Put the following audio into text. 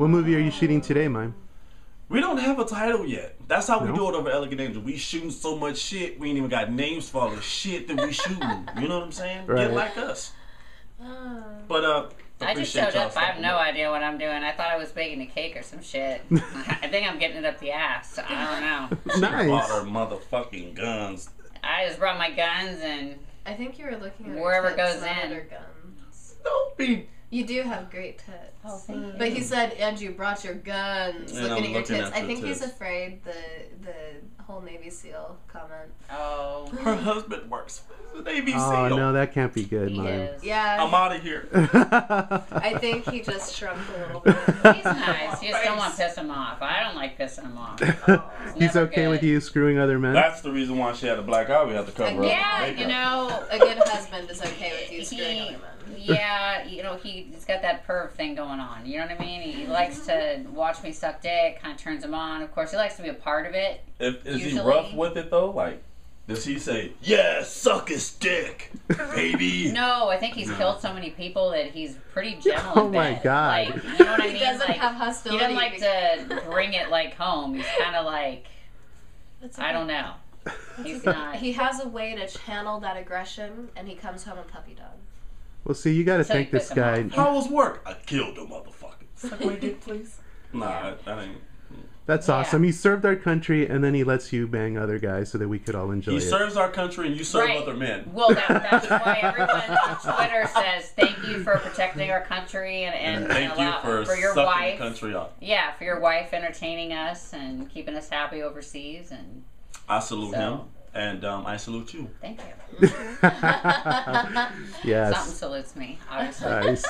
What movie are you shooting today, Mime? We don't have a title yet. That's how we do it over Elegant Angel. We shooting so much shit, we ain't even got names for all the shit that we shooting. You know what I'm saying? Right. Get like us. But uh, I just showed up. I have no by. idea what I'm doing. I thought I was baking a cake or some shit. I think I'm getting it up the ass. I don't know. Bought nice. her motherfucking guns. I just brought my guns and I think you were looking at Wherever goes not at in. her guns. Don't be. You do have great tits. Oh, thank you. But he said, and you brought your guns, And looking I'm at your looking tits. at I the think he's tits. afraid the the whole Navy SEAL comment. oh, Her husband works for the Navy Oh no, that can't be good, he is. Yeah, I'm out of here. I think he just shrunk a little bit. He's nice. You just don't want to piss him off. I don't like pissing him off. He's never okay with you screwing other men. That's the reason why she had a black eye. We had to cover up. Yeah, you know, A good husband is okay with you screwing he, other men. yeah, you know, he, he's got that perv thing going on. You know what I mean? He likes to watch me suck dick, kind of turns him on. Of course, he likes to be a part of it. If, is he rough with it though? Like, does he say, "Yeah, suck his dick, baby"? No, I think he's killed so many people that he's pretty oh gentle. Oh in my bed. God. Like, you know what I He mean? doesn't like, have he hostility. doesn't like to bring it like home. He's kind of like That's I don't know. He's not. He has a way to channel that aggression, and he comes home a puppy dog. Well, see, you got to So you thank this piss him guy. off. How was work? I killed the motherfucker. Suck my dick, please. Nah, that ain't. That's Yeah. awesome. He served our country, and then he lets you bang other guys so that we could all enjoy He it. serves our country, and you serve Right. other men. Well, that, that's why everyone on Twitter says thank you for protecting our country and, and, Thank you for, for your wife. the country up. Yeah, for your wife entertaining us and keeping us happy overseas. And I salute So- him, and um, I salute you. thank you. Something yes. salutes me, obviously. Nice.